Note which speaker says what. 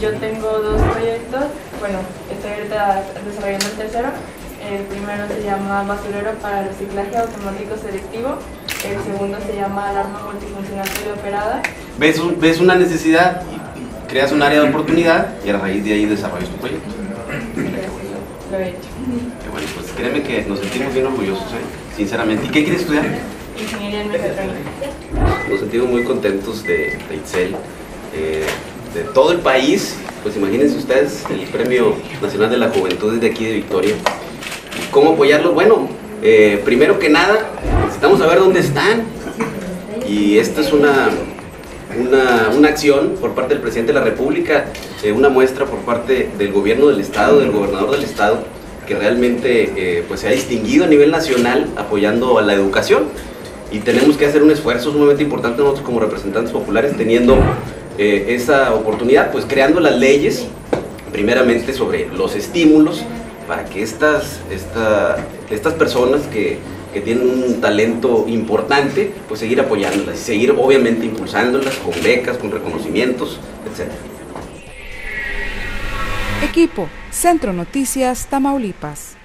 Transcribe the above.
Speaker 1: Yo tengo dos proyectos, bueno, estoy ahorita desarrollando el tercero. El primero se llama Basurero para reciclaje automático selectivo. El segundo se llama Alarma multifuncional teleoperada.
Speaker 2: Ves, ves una necesidad, creas un área de oportunidad y a raíz de ahí desarrollas tu proyecto.
Speaker 1: Lo, he hecho.
Speaker 2: Bueno, pues créeme que nos sentimos bien orgullosos, ¿eh? sinceramente. ¿Y qué quieres estudiar?
Speaker 1: Ingeniería en mecatrónica.
Speaker 2: Nos sentimos muy contentos de, de Itzel, eh, de todo el país. Pues imagínense ustedes el Premio Nacional de la Juventud desde aquí de Victoria. ¿Y ¿Cómo apoyarlos? Bueno, eh, primero que nada, necesitamos saber dónde están. Y esta es una, una, una acción por parte del presidente de la República, eh, una muestra por parte del gobierno del Estado, del gobernador del Estado, que realmente eh, pues se ha distinguido a nivel nacional apoyando a la educación. Y tenemos que hacer un esfuerzo sumamente importante nosotros como representantes populares teniendo eh, esa oportunidad, pues creando las leyes, primeramente sobre los estímulos para que estas, esta- estas personas que, que tienen un talento importante, pues seguir apoyándolas y seguir obviamente impulsándolas con becas, con reconocimientos, etc.
Speaker 3: Equipo, Centro Noticias, Tamaulipas.